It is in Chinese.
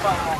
算了